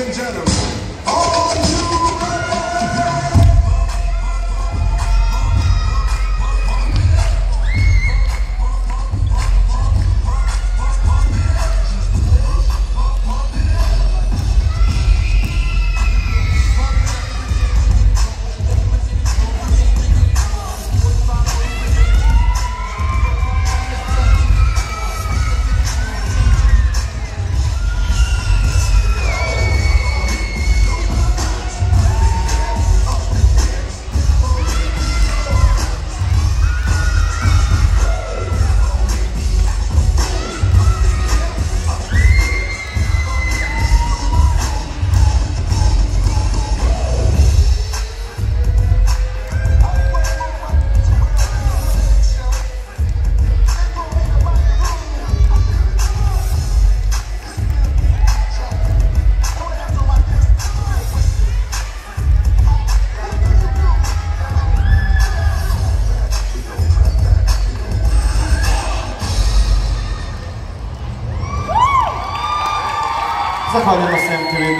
and gentlemen, all تا وقتی که من توی